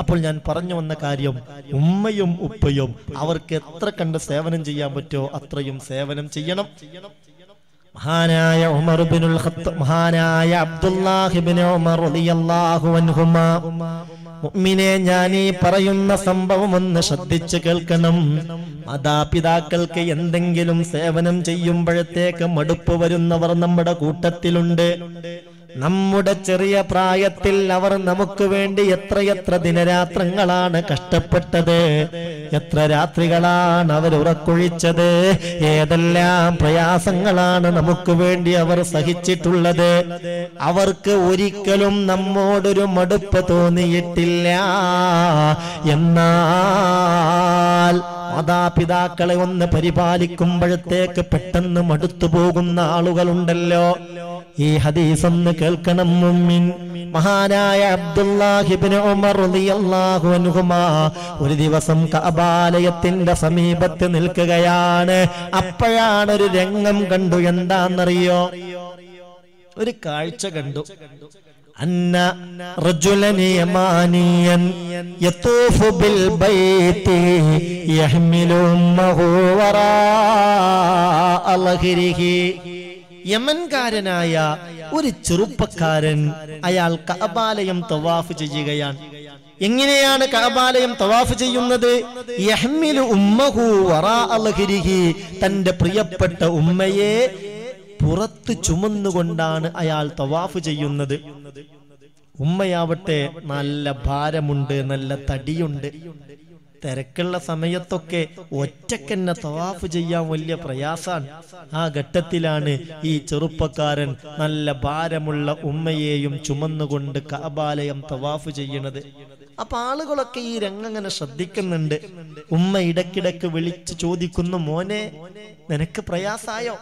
അപ്പോൾ ഞാൻ പറഞ്ഞു വന്ന കാര്യം ഉമ്മയും ഉപ്പയും അവർക്ക് എത്ര കണ്ട് സേവനം ചെയ്യാൻ പറ്റുമോ അത്രയും സേവനം ചെയ്യണം. മഹാനായ ഉമർ ബിനുൽ മഹാനായ അബ്ദുല്ലാഹിബിൻ ഉമർ റളിയല്ലാഹു അൻഹുമാ. മുഅ്മിനെ ഞാൻ ഈ പറയുന്ന സംഭവം ഒന്ന് ശ്രദ്ധിച്ച് കേൾക്കണം. മാതാപിതാക്കൾക്ക് എന്തെങ്കിലും സേവനം ചെയ്യുമ്പോഴത്തേക്ക് മടുപ്പ് വരുന്നവർ നമ്മുടെ കൂട്ടത്തിലുണ്ട്. നമ്മുടെ ചെറിയ പ്രായത്തിൽ അവർ നമുക്ക് വേണ്ടി എത്രയെത്ര ദിനരാത്രങ്ങളാണ് കഷ്ടപ്പെട്ടത്. എത്ര രാത്രികളാണ് അവർ ഉറക്കൊഴിച്ചത്. ഏതെല്ലാം പ്രയാസങ്ങളാണ് നമുക്ക് വേണ്ടി അവർ സഹിച്ചിട്ടുള്ളത്. അവർക്ക് ഒരിക്കലും നമ്മോടൊരു മടുപ്പ് തോന്നിയിട്ടില്ല. എന്നാൽ മാതാപിതാക്കളെ ഒന്ന് പരിപാലിക്കുമ്പോഴത്തേക്ക് പെട്ടെന്ന് മടുത്തു പോകുന്ന ആളുകളുണ്ടല്ലോ. ഈ ഹദീസ് ഒന്ന് കേൾക്കണം മുമ്മിൻ. മഹാനായ അബ്ദുല്ലാഹിബിന് ഉമർ റളിയല്ലാഹു ഒരു ദിവസം കഅബാലയത്തിന്റെ സമീപത്ത് നിൽക്കുകയാണ്. അപ്പോഴാണ് ഒരു രംഗം കണ്ടു. എന്താണെന്നറിയോ? ഒരു കാഴ്ച കണ്ടു. അന്ന റജുലൻ യമാനിയൻ യതൂഫു ബിൽ ബൈതി യഹ്മിലു ഉമ്മഹു വറാ യമൻകാരനായ ഒരു ചെറുപ്പക്കാരൻ അയാൾ കഅബാലയം തവാഫ് ചെയ്യുകയാണ്. എങ്ങനെയാണ് കഅബാലയം തവാഫ് ചെയ്യുന്നത്? തന്റെ പ്രിയപ്പെട്ട ഉമ്മയെ പുറത്ത് ചുമന്നുകൊണ്ടാണ് അയാൾ തവാഫ് ചെയ്യുന്നത്. ഉമ്മയാവട്ടെ നല്ല ഭാരമുണ്ട് നല്ല തടിയുണ്ട്. തിരക്കുള്ള സമയത്തൊക്കെ ഒറ്റക്കെന്നെ തവാഫ് ചെയ്യാൻ വലിയ പ്രയാസാണ്. ആ ഘട്ടത്തിലാണ് ഈ ചെറുപ്പക്കാരൻ നല്ല ഭാരമുള്ള ഉമ്മയെയും ചുമന്നുകൊണ്ട് കഅബാലയം തവാഫ് ചെയ്യണത്. അപ്പൊ ആളുകളൊക്കെ ഈ രംഗങ്ങനെ ശ്രദ്ധിക്കുന്നുണ്ട്. ഉമ്മ ഇടക്കിടക്ക് വിളിച്ചു ചോദിക്കുന്നു മോനെ നിനക്ക് പ്രയാസായോ?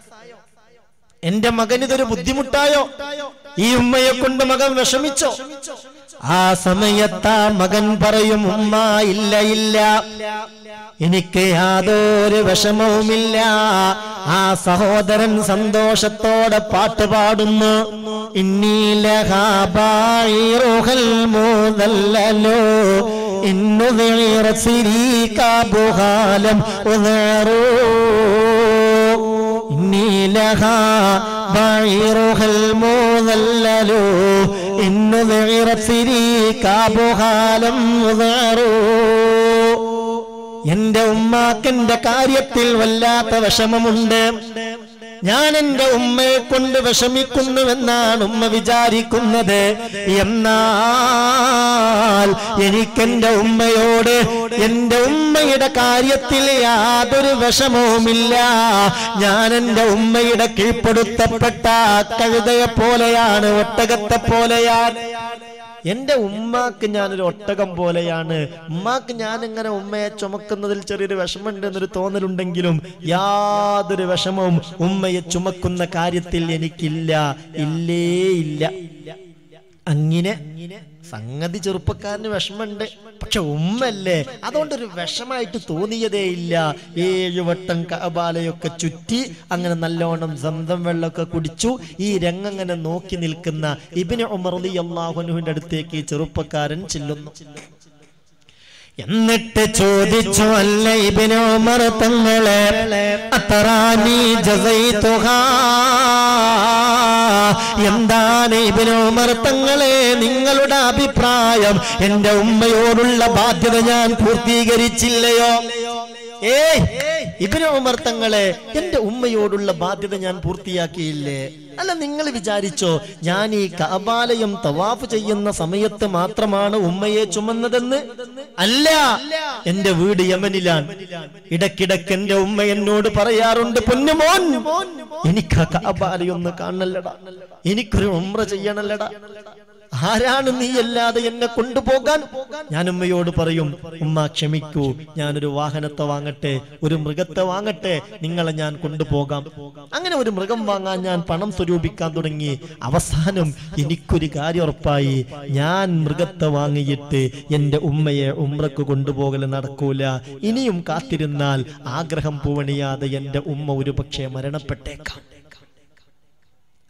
എന്റെ മകനിതൊരു ബുദ്ധിമുട്ടായോ? ഈ ഉമ്മയെ കൊണ്ട് മകൻ വിഷമിച്ചോ? ആ സമയത്താ മകൻ പറയും ഉമ്മ ഇല്ല ഇല്ല. എനിക്ക് യാതൊരു വിഷമവുമില്ല. ആ സഹോദരൻ സന്തോഷത്തോടെ പാട്ട് പാടുന്നു. ഇന്നീലഹാബായിറോഹൽമോതല്ലോ ഇന്നു നേറ സിരീ കാബുഹാലം ഉണറോ لها بعيرها المذلل إن ذعرت سريكابها لم يضعروا എന്റെ ഉമ്മാക്കെന്റെ കാര്യത്തിൽ വല്ലാത്ത വിഷമമുണ്ട് ഞാൻ എന്റെ ഉമ്മയെ കൊണ്ട് വിഷമിക്കുന്നുവെന്നാണ് ഉമ്മ വിചാരിക്കുന്നത്. എന്നാൽ എനിക്കെന്റെ ഉമ്മയോട് എന്റെ ഉമ്മയുടെ കാര്യത്തിൽ യാതൊരു വിഷമവുമില്ല. ഞാൻ എന്റെ ഉമ്മയുടെ കീഴ്പ്പെടുത്തപ്പെട്ട കഴുതയെ പോലെയാണ് ഒട്ടകത്തെ പോലെയാണ്. എന്റെ ഉമ്മാക്ക് ഞാനൊരു ഒട്ടകം പോലെയാണ്. ഉമ്മാക്ക് ഞാൻ ഇങ്ങനെ ഉമ്മയെ ചുമക്കുന്നതിൽ ചെറിയൊരു വിഷമമുണ്ട് എന്നൊരു തോന്നലുണ്ടെങ്കിലും യാതൊരു വിഷമവും ഉമ്മയെ ചുമക്കുന്ന കാര്യത്തിൽ എനിക്കില്ല. ഇല്ലേ ഇല്ല. അങ്ങനെ സംഗതി ചെറുപ്പക്കാരന് വിഷമമുണ്ട്. പക്ഷെ ഉമ്മല്ലേ? അതുകൊണ്ടൊരു വിഷമായിട്ട് തോന്നിയതേ ഇല്ല. വട്ടം കബാലയൊക്കെ ചുറ്റി അങ്ങനെ നല്ലോണം സ്വന്തം വെള്ളമൊക്കെ കുടിച്ചു. ഈ രംഗങ്ങനെ നോക്കി നിൽക്കുന്ന ഇബിന് ഉമർ അള്ളാഹുനുവിന്റെ അടുത്തേക്ക് ചെറുപ്പക്കാരൻ ചെല്ലുന്നു. എന്നിട്ട് ചോദിച്ചു അല്ല ഉമർ തങ്ങളെ അത്തറാനി ജസൈതുഹാ? എന്താണ് ഇബിന് ഉമർ തങ്ങളെ നിങ്ങളുടെ അഭിപ്രായം? എന്റെ ഉമ്മയോടുള്ള ബാധ്യത ഞാൻ പൂർത്തീകരിച്ചില്ലയോ? ഏ ഇബിന് ഉമർ തങ്ങളെ എന്റെ ഉമ്മയോടുള്ള ബാധ്യത ഞാൻ പൂർത്തിയാക്കിയില്ലേ? അല്ല നിങ്ങൾ വിചാരിച്ചോ ഞാൻ ഈ കബാലയം തവാഫ് ചെയ്യുന്ന സമയത്ത് മാത്രമാണ് ഉമ്മയെ ചുമന്നതെന്ന്? അല്ല എന്റെ വീട് യമനിലാണ്. ഇടക്കിടക്ക് എന്റെ ഉമ്മ എന്നോട് പറയാറുണ്ട് പൊന്നുമോൻ എനിക്ക് ആ കാബാലയൊന്ന് ഒന്ന് കാണണല്ലടാ. എനിക്കൊരു ഉമ്ര ചെയ്യണല്ലടാ. ആരാണ് നീ അല്ലാതെ എന്നെ കൊണ്ടുപോകാൻ? ഞാൻ ഉമ്മയോട് പറയും ഉമ്മ ക്ഷമിക്കൂ. ഞാനൊരു വാഹനത്തെ വാങ്ങട്ടെ ഒരു മൃഗത്തെ വാങ്ങട്ടെ. നിങ്ങളെ ഞാൻ കൊണ്ടുപോകാം. അങ്ങനെ ഒരു മൃഗം വാങ്ങാൻ ഞാൻ പണം സ്വരൂപിക്കാൻ തുടങ്ങി. അവസാനം എനിക്കൊരു കാര്യം ഉറപ്പായി. ഞാൻ മൃഗത്തെ വാങ്ങിയിട്ട് എന്റെ ഉമ്മയെ ഉമ്രക്ക് കൊണ്ടുപോകൽ നടക്കൂല. ഇനിയും കാത്തിരുന്നാൽ ആഗ്രഹം പൂവണിയാതെ എന്റെ ഉമ്മ ഒരു പക്ഷേ മരണപ്പെട്ടേക്കാം.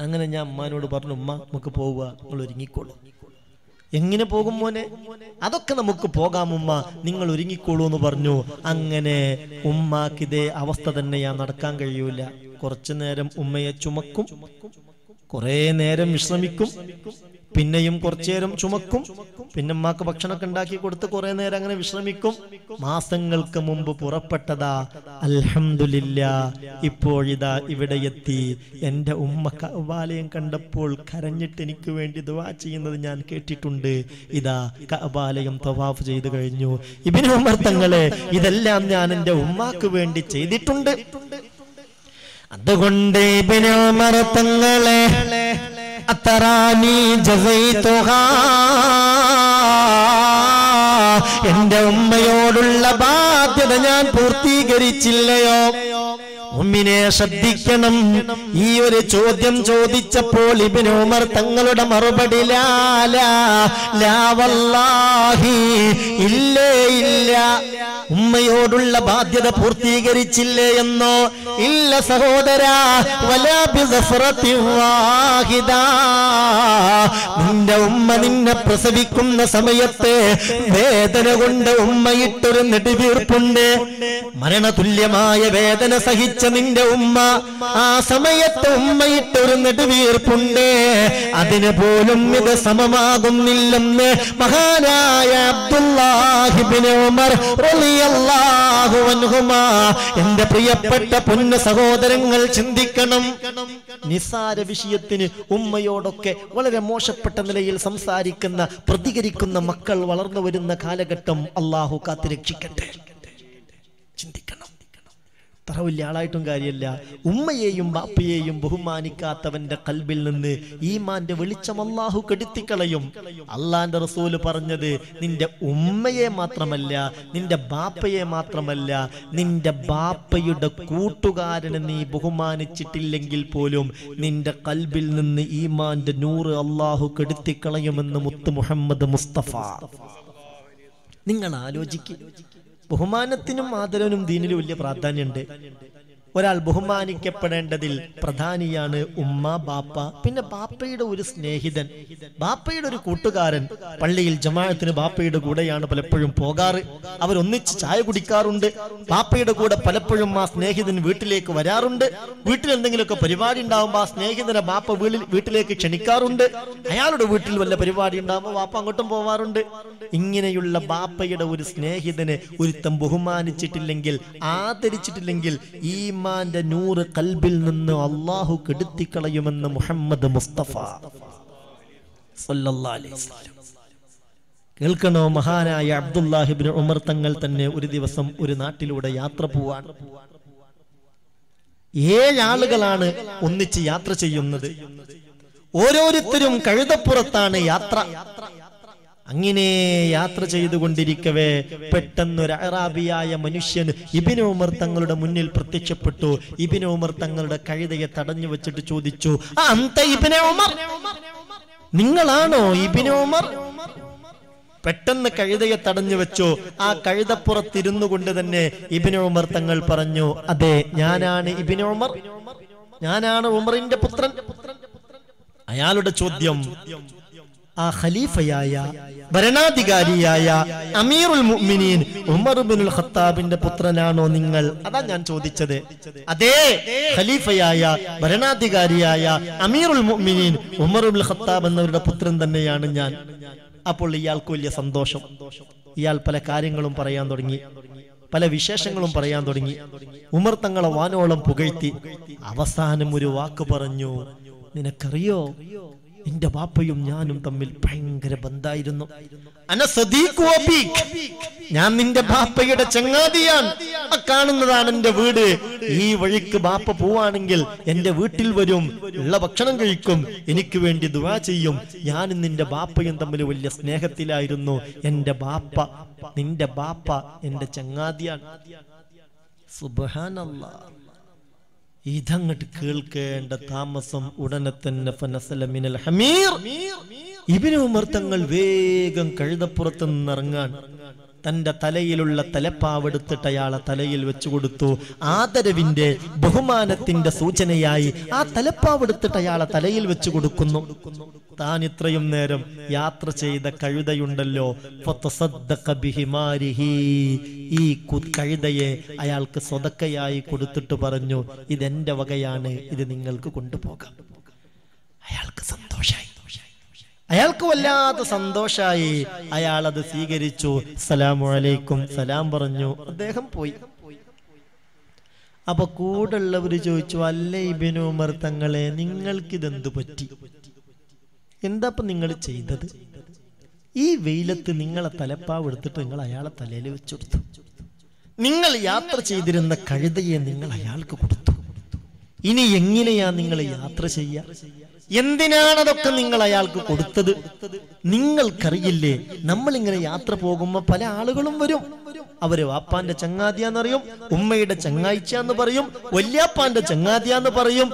അങ്ങനെ ഞാൻ ഉമ്മാനോട് പറഞ്ഞു ഉമ്മ നമുക്ക് പോവുക നിങ്ങൾ ഒരുങ്ങിക്കോളൂ. എങ്ങനെ പോകും മോനെ? അതൊക്കെ നമുക്ക് പോകാം ഉമ്മ നിങ്ങൾ ഒരുങ്ങിക്കോളൂ എന്ന് പറഞ്ഞു. അങ്ങനെ ഉമ്മാക്ക് ഇതേ അവസ്ഥ തന്നെയാ നടക്കാൻ കഴിയൂല. കുറച്ചു നേരം ഉമ്മയെ ചുമക്കും കുറെ നേരം വിശ്രമിക്കും. പിന്നെയും കുറച്ചു നേരം ചുമക്കും. പിന്നെ ഉമ്മാക്ക് ഭക്ഷണമൊക്കെ ഉണ്ടാക്കി കൊടുത്ത് കുറെ നേരം അങ്ങനെ വിശ്രമിക്കും. മാസങ്ങൾക്ക് മുമ്പ് പുറപ്പെട്ടതാ അൽഹംദുലില്ല ഇപ്പോഴിതാ ഇവിടെ എത്തി. എന്റെ ഉമ്മ കഅബാലയം കണ്ടപ്പോൾ കരഞ്ഞിട്ട് എനിക്ക് വേണ്ടി ദുവാ ചെയ്യുന്നത് ഞാൻ കേട്ടിട്ടുണ്ട്. ഇതാ കഅബാലയം തവാഫ് ചെയ്തു കഴിഞ്ഞു. ഇബിന് ഉമർ തങ്ങളെ ഇതെല്ലാം ഞാൻ എന്റെ ഉമ്മാക്ക് വേണ്ടി ചെയ്തിട്ടുണ്ട്. അതുകൊണ്ട് ഇബിന് ഉമർ തങ്ങളെ അത്തറാനി തുക എന്റെ ഉമ്മയോടുള്ള ബാധ്യത ഞാൻ പൂർത്തീകരിച്ചില്ലയോ? ഉമ്മിനെ ശ്രദ്ധിക്കണം. ഈ ഒരു ചോദ്യം ചോദിച്ചപ്പോൾ ഇബിന് ഉമർ തങ്ങളുടെ മറുപടി ലാല ലാവല്ലാഹി ഇല്ലേ ഇല്ല. ഉമ്മയോടുള്ള ബാധ്യത പൂർത്തീകരിച്ചില്ലേ എന്നോ? ഇല്ല സഹോദരാ. നിന്റെ ഉമ്മ നിന്നെ പ്രസവിക്കുന്ന സമയത്തെ വേദന കൊണ്ട് ഉമ്മയിട്ടൊരു നെടുവീർപ്പുണ്ട്. മരണതുല്യമായ വേദന സഹിച്ച നിന്റെ ഉമ്മ ആ സമയത്ത് ഉമ്മയിട്ടൊരു നെടുവീർപ്പുണ്ട് അതിന് പോലും ഇത് സമമാകുന്നില്ലെന്ന് മഹാനായ അബ്ദുല്ലാഹിബിന് ഉമർ എന്റെ പ്രിയപ്പെട്ട പൊന്ന സഹോദരങ്ങൾ ചിന്തിക്കണം. നിസാര വിഷയത്തിന് ഉമ്മയോടൊക്കെ വളരെ മോശപ്പെട്ട നിലയിൽ സംസാരിക്കുന്ന പ്രതികരിക്കുന്ന മക്കൾ വളർന്നു വരുന്ന കാലഘട്ടം അള്ളാഹു കാത്തുരക്ഷിക്കട്ടെ. അത്ര വലിയ ആളായിട്ടും കാര്യമല്ല. ഉമ്മയെയും ബാപ്പയെയും ബഹുമാനിക്കാത്തവന്റെ കൽബിൽ നിന്ന് ഈമാന്റെ വെളിച്ചം അള്ളാഹു കെടുത്തിക്കളയും. അള്ളാന്റെ റസൂൽ പറഞ്ഞത് നിന്റെ ഉമ്മയെ മാത്രമല്ല നിന്റെ ബാപ്പയെ മാത്രമല്ല നിന്റെ ബാപ്പയുടെ കൂട്ടുകാരനെ നീ ബഹുമാനിച്ചിട്ടില്ലെങ്കിൽ പോലും നിന്റെ കൽബിൽ നിന്ന് ഈമാന്റെ നൂറ് അള്ളാഹു കെടുത്തിക്കളയുമെന്ന് മുത്ത് മുഹമ്മദ് മുസ്തഫ. നിങ്ങൾ ആലോചിക്കുക ബഹുമാനത്തിനും ആദരവിനും ദീനിലും വലിയ പ്രാധാന്യമുണ്ട്. ഒരാൾ ബഹുമാനിക്കപ്പെടേണ്ടതിൽ പ്രധാനിയാണ് ഉമ്മ ബാപ്പ പിന്നെ ബാപ്പയുടെ ഒരു സ്നേഹിതൻ. ബാപ്പയുടെ ഒരു കൂട്ടുകാരൻ. പള്ളിയിൽ ജമാഅത്തിന് ബാപ്പയുടെ കൂടെയാണ് പലപ്പോഴും പോകാറ്. അവരൊന്നിച്ച് ചായ കുടിക്കാറുണ്ട്. ബാപ്പയുടെ കൂടെ പലപ്പോഴും ആ സ്നേഹിതൻ വീട്ടിലേക്ക് വരാറുണ്ട്. വീട്ടിൽ എന്തെങ്കിലുമൊക്കെ പരിപാടി ഉണ്ടാകുമ്പോൾ ആ സ്നേഹിതനെ ബാപ്പ വീട്ടിലേക്ക് ക്ഷണിക്കാറുണ്ട്. അയാളുടെ വീട്ടിൽ വല്ല പരിപാടി ഉണ്ടാകുമ്പോൾ ബാപ്പ അങ്ങോട്ടും പോവാറുണ്ട്. ഇങ്ങനെയുള്ള ബാപ്പയുടെ ഒരു സ്നേഹിതനെ ഒരുത്തം ബഹുമാനിച്ചിട്ടില്ലെങ്കിൽ ആദരിച്ചിട്ടില്ലെങ്കിൽ ഈമാന്റെ നൂറ് കൽബിൽ നിന്ന് അള്ളാഹു കെടുത്തിക്കളയുമെന്ന് മുഹമ്മദ് മുസ്തഫ. കേൾക്കണോ? മഹാനായ അബ്ദുല്ലാഹിബിൻ ഉമർ തങ്ങൾ തന്നെ ഒരു ദിവസം ഒരു നാട്ടിലൂടെ യാത്ര പോവാൻ. ഏഴാളുകളാണ് ഒന്നിച്ച് യാത്ര ചെയ്യുന്നത്. ഓരോരുത്തരും കഴുതപ്പുറത്താണ് യാത്ര. അങ്ങനെ യാത്ര ചെയ്തുകൊണ്ടിരിക്കവേ പെട്ടെന്ന് ഒരു അറാബിയായ മനുഷ്യൻ ഇബിന് ഉമർ തങ്ങളുടെ മുന്നിൽ പ്രത്യക്ഷപ്പെട്ടു. ഇബിന് ഉമർ തങ്ങളുടെ കഴുതയെ തടഞ്ഞു വെച്ചിട്ട് ചോദിച്ചു "ആ, അന്ത ഇബ്നെ ഉമർ? നിങ്ങളാണോ ഇബിന് ഉമർ? പെട്ടെന്ന് കഴുതയെ തടഞ്ഞു വെച്ചു. ആ കഴുതപ്പുറത്തിരുന്നു കൊണ്ട് തന്നെ ഇബിന് ഉമർ തങ്ങൾ പറഞ്ഞു അതെ ഞാനാണ് ഇബിന് ഉമർ. ഞാനാണ് ഉമറിന്റെ പുത്രൻ. അയാളുടെ ചോദ്യം ആ ഖലീഫയായ ഭരണാധികാരിയായ അമീറുൽ മുഅ്മിനീൻ ഉമർ ഇബ്നുൽ ഖത്താബിന്റെ പുത്രനാണോ നിങ്ങൾ? അതാ ഞാൻ ചോദിച്ചത്. അതേ ഖലീഫയായ ഭരണാധികാരിയായ അമീറുൽ മുഅ്മിനീൻ ഉമർ ഇബ്നുൽ ഖത്താബ് എന്നവരുടെ പുത്രൻ തന്നെയാണ് ഞാൻ. അപ്പോൾ ഇയാൾക്ക് വലിയ സന്തോഷം. ഇയാൾ പല കാര്യങ്ങളും പറയാൻ തുടങ്ങി. പല വിശേഷങ്ങളും പറയാൻ തുടങ്ങി. ഉമർ തങ്ങളെ വാനോളം പുകഴ്ത്തി അവസാനം ഒരു വാക്ക് പറഞ്ഞു. നിനക്കറിയോ? എന്റെ ബാപ്പയും ഞാനും തമ്മിൽ ഭയങ്കര ബന്ധായിരുന്നു. ഞാൻ നിന്റെ ബാപ്പയുടെ ചങ്ങാതിയാണ്. കാണുന്നതാണ് എന്റെ വീട്. ഈ വഴിക്ക് ബാപ്പ പോവാണെങ്കിൽ എന്റെ വീട്ടിൽ വരും. ഉള്ള ഭക്ഷണം കഴിക്കും. എനിക്ക് വേണ്ടി ദുവാ ചെയ്യും. ഞാനും നിന്റെ ബാപ്പയും തമ്മിൽ വലിയ സ്നേഹത്തിലായിരുന്നു. എന്റെ ബാപ്പ നിന്റെ ബാപ്പ എന്റെ ചങ്ങാതിയാണ്. സുബ്ഹാനല്ലാ. ഇതങ്ങട്ട് കേൾക്കേണ്ട താമസം ഉടനെ തന്നെ ഫനസലമിനൽ ഹമീർ. ഇബിനു ഉമർ തങ്ങൾ വേഗം കഴുതപ്പുറത്ത് തന്റെ തലയിലുള്ള തലപ്പാവെടുത്തിട്ട് അയാളെ തലയിൽ വെച്ചു കൊടുത്തു. ആദരവിന്റെ ബഹുമാനത്തിന്റെ സൂചനയായി ആ തലപ്പാവെടുത്തിട്ട് അയാളെ തലയിൽ വെച്ചു കൊടുക്കുന്നു. താൻ ഇത്രയും നേരം യാത്ര ചെയ്ത കഴുതയുണ്ടല്ലോ. ഈ കഴുതയെ അയാൾക്ക് സ്വതക്കയായി കൊടുത്തിട്ട് പറഞ്ഞു ഇതെന്റെ വകയാണ് ഇത് നിങ്ങൾക്ക് കൊണ്ടുപോകാം. അയാൾക്ക് സന്തോഷായി. അയാൾക്ക് വല്ലാത്ത സന്തോഷായി അയാൾ അത് സ്വീകരിച്ചു സലാമലൈക്കും സലാം പറഞ്ഞു. അദ്ദേഹം പോയി. അപ്പൊ കൂടെ ഉള്ളവര് ചോദിച്ചു അല്ല ഇബിനു ഉമർ തങ്ങളെ നിങ്ങൾക്കിതെന്തു പറ്റി? എന്താ ഇപ്പൊ നിങ്ങൾ ചെയ്തത്? ഈ വെയിലത്ത് നിങ്ങളെ തലപ്പാവ് എടുത്തിട്ട് നിങ്ങൾ അയാളെ തലയിൽ വെച്ചെടുത്തു. നിങ്ങൾ യാത്ര ചെയ്തിരുന്ന കഴുതയെ നിങ്ങൾ അയാൾക്ക് കൊടുത്തു. ഇനി എങ്ങനെയാ നിങ്ങൾ യാത്ര ചെയ്യുക എന്തിനാണ് അതൊക്കെ നിങ്ങൾ അയാൾക്ക് കൊടുത്തത്? നിങ്ങൾക്കറിയില്ലേ? നമ്മൾ ഇങ്ങനെ യാത്ര പോകുമ്പോ പല ആളുകളും വരും. അവർ വാപ്പാന്റെ ചങ്ങാതിയാന്ന് പറയും ഉമ്മയുടെ ചങ്ങാഴ്ചയാന്ന് പറയും വല്യാപ്പാന്റെ ചങ്ങാതിയാന്ന് പറയും.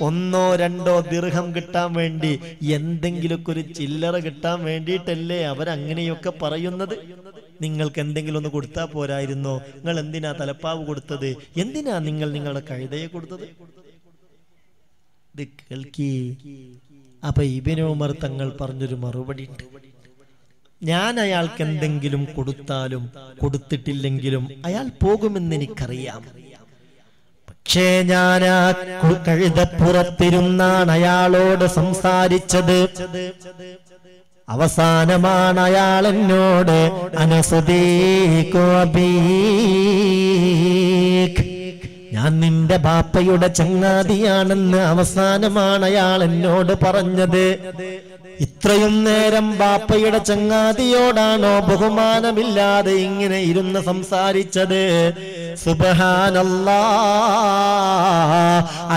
ഒന്നോ രണ്ടോ ദീർഘം കിട്ടാൻ വേണ്ടി എന്തെങ്കിലുമൊക്കെ ഒരു ചില്ലറ കിട്ടാൻ വേണ്ടിയിട്ടല്ലേ അവരങ്ങനെയൊക്കെ പറയുന്നത്? നിങ്ങൾക്ക് എന്തെങ്കിലും ഒന്ന് കൊടുത്താൽ പോരായിരുന്നോ? നിങ്ങൾ എന്തിനാ തലപ്പാവ് കൊടുത്തത്? എന്തിനാ നിങ്ങൾ നിങ്ങളുടെ കഴുതയെ കൊടുത്തത്? ഇത് കേൾക്കി അപ്പൊ ഇബിനോമർ ഉമർ തങ്ങൾ പറഞ്ഞൊരു മറുപടി ഉണ്ട് ഞാൻ അയാൾക്ക് എന്തെങ്കിലും കൊടുത്താലും കൊടുത്തിട്ടില്ലെങ്കിലും അയാൾ പോകുമെന്ന് എനിക്കറിയാം പക്ഷേ ഞാൻ ആ കഴുതപ്പുറത്തിരുന്നാണ് അയാളോട് സംസാരിച്ചത്. അവസാനമാണ് അയാൾ എന്നോട് അനസുദീകു. ഞാൻ നിന്റെ ബാപ്പയുടെ ചങ്ങാതിയാണെന്ന് അവസാനമാണ് അയാൾ എന്നോട് പറഞ്ഞത്. ഇത്രയും നേരം ബാപ്പയുടെ ചങ്ങാതിയോടാണോ ബഹുമാനമില്ലാതെ ഇങ്ങനെ ഇരുന്ന് സംസാരിച്ചത്? സുബഹാനല്ലാ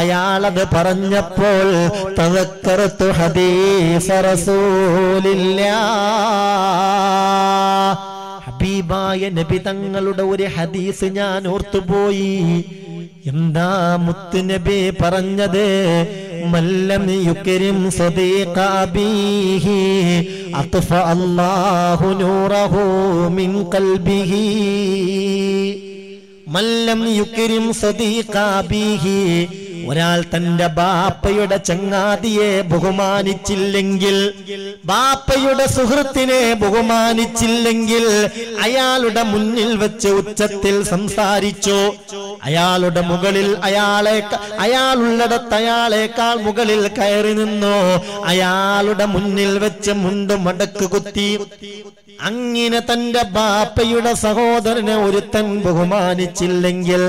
അയാളത് പറഞ്ഞപ്പോൾ ഹദീസ ഹബീബായ നബി തങ്ങളുടെ ഒരു ഹദീസ് ഞാൻ ഓർത്തുപോയി. എന്താ മുത്തുനബി പറഞ്ഞത്? മല്ലം മല്ലം യുക്കരിം സദീഖ അബീഹി ഒരാൾ തന്റെ ബാപ്പയുടെ ചങ്ങാതിയെ ബഹുമാനിച്ചില്ലെങ്കിൽ ബാപ്പയുടെ സുഹൃത്തിനെ ബഹുമാനിച്ചില്ലെങ്കിൽ അയാളുടെ മുന്നിൽ വെച്ച് ഉച്ചത്തിൽ സംസാരിച്ചു. അയാളുടെ മുകളിൽ അയാളെ അയാളുള്ളിടത്ത് അയാളേക്കാൾ മുകളിൽ കയറി നിന്നു. അയാളുടെ മുന്നിൽ വെച്ച് മുണ്ട് മടക്ക് കുത്തി. അങ്ങനെ തന്റെ ബാപ്പയുടെ സഹോദരനെ ഒരുത്തൻ ബഹുമാനിച്ചില്ലെങ്കിൽ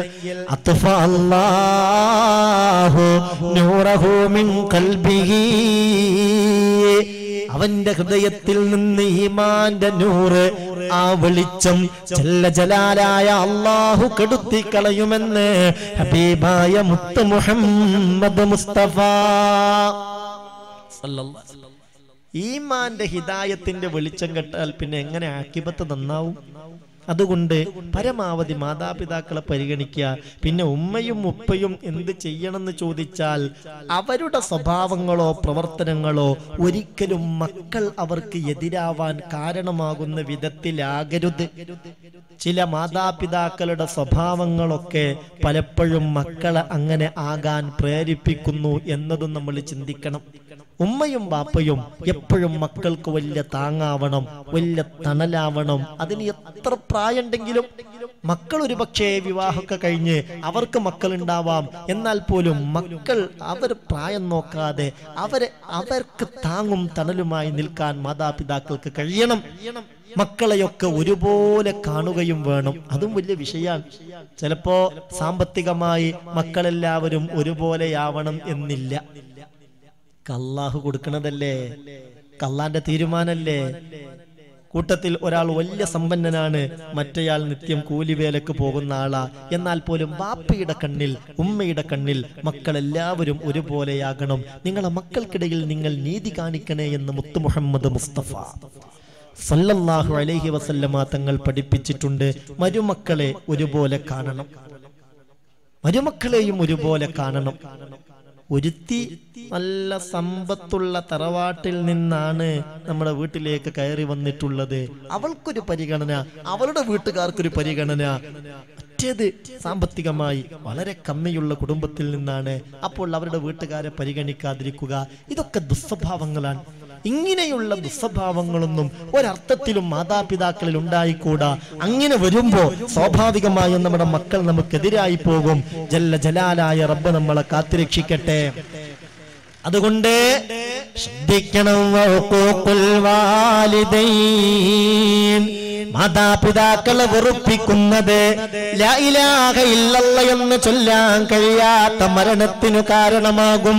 അവന്റെ ഹൃദയത്തിൽ നിന്ന് ഈമാന്റെ നൂറ് ആ വെളിച്ചം ചെല്ല ജലാലായ അള്ളാഹു കെടുത്തി കളയുമെന്ന് ഹബീബായ മുത്ത് മുഹമ്മദ് മുസ്തഫ സല്ലല്ലാഹു. ഈമാന്റെ ഹിതായത്തിന്റെ വെളിച്ചം കെട്ടാൽ പിന്നെ എങ്ങനെ ആക്കിപത്ത് നന്നാവും? അതുകൊണ്ട് പരമാവധി മാതാപിതാക്കളെ പരിഗണിക്കുക. പിന്നെ ഉമ്മയും ഉപ്പയും എന്ത് ചെയ്യണമെന്ന് ചോദിച്ചാൽ അവരുടെ സ്വഭാവങ്ങളോ പ്രവർത്തനങ്ങളോ ഒരിക്കലും മക്കൾ അവർക്ക് എതിരാവാൻ കാരണമാകുന്ന വിധത്തിലാകരുത്. ചില മാതാപിതാക്കളുടെ സ്വഭാവങ്ങളൊക്കെ പലപ്പോഴും മക്കളെ അങ്ങനെ ആകാൻ പ്രേരിപ്പിക്കുന്നു എന്നതും നമ്മൾ ചിന്തിക്കണം. ഉമ്മയും ബാപ്പയും എപ്പോഴും മക്കൾക്ക് വലിയ താങ്ങാവണം വലിയ തണലാവണം. അതിന് എത്ര പ്രായമുണ്ടെങ്കിലും മക്കൾ ഒരു പക്ഷേ വിവാഹമൊക്കെ കഴിഞ്ഞ് അവർക്ക് മക്കൾ ഉണ്ടാവാം എന്നാൽ പോലും മക്കൾ അവർ പ്രായം നോക്കാതെ അവരെ അവർക്ക് താങ്ങും തണലുമായി നിൽക്കാൻ മാതാപിതാക്കൾക്ക് കഴിയണം. മക്കളെയൊക്കെ ഒരുപോലെ കാണുകയും വേണം. അതും വലിയ വിഷയമാണ്. ചിലപ്പോ സാമ്പത്തികമായി മക്കളെല്ലാവരും ഒരുപോലെയാവണം എന്നില്ല. അള്ളാഹു കൊടുക്കണതല്ലേ? കള്ളാന്റെ തീരുമാനല്ലേ? കൂട്ടത്തിൽ ഒരാൾ വലിയ സമ്പന്നനാണ് മറ്റേയാൾ നിത്യം കൂലിവേലക്ക് പോകുന്ന ആളാ. എന്നാൽ പോലും ബാപ്പയുടെ കണ്ണിൽ ഉമ്മയുടെ കണ്ണിൽ മക്കളെല്ലാവരും ഒരുപോലെയാകണം. നിങ്ങളെ മക്കൾക്കിടയിൽ നിങ്ങൾ നീതി കാണിക്കണേ എന്ന് മുത്തു മുഹമ്മദ് മുസ്തഫ സല്ലല്ലാഹു അലൈഹി വസല്ലമ തങ്ങൾ പഠിപ്പിച്ചിട്ടുണ്ട്. മരുമക്കളെ ഒരുപോലെ കാണണം. മരുമക്കളെയും ഒരുപോലെ കാണണം. ഒരുത്തി നല്ല സമ്പത്തുള്ള തറവാട്ടിൽ നിന്നാണ് നമ്മുടെ വീട്ടിലേക്ക് കയറി വന്നിട്ടുള്ളത്. അവൾക്കൊരു പരിഗണന അവളുടെ വീട്ടുകാർക്കൊരു പരിഗണന. മറ്റേത് സാമ്പത്തികമായി വളരെ കമ്മിയുള്ള കുടുംബത്തിൽ നിന്നാണ്. അപ്പോൾ അവരുടെ വീട്ടുകാരെ പരിഗണിക്കാതിരിക്കുക ഇതൊക്കെ ദുസ്വഭാവങ്ങളാണ്. ഇങ്ങനെയുള്ള ദുസ്വഭാവങ്ങളൊന്നും ഒരർത്ഥത്തിലും മാതാപിതാക്കളിൽ ഉണ്ടായിക്കൂടാ. അങ്ങനെ വരുമ്പോ സ്വാഭാവികമായും നമ്മുടെ മക്കൾ നമുക്കെതിരായി പോകും. ജല്ല ജലാലായ റബ്ബ് നമ്മളെ കാത്തിരക്ഷിക്കട്ടെ. അതുകൊണ്ട് ശ്രദ്ധിക്കണം മാതാപിതാക്കളെ വെറുപ്പിക്കുന്നത് എന്ന് ചൊല്ലാൻ കഴിയാത്ത മരണത്തിനു കാരണമാകും.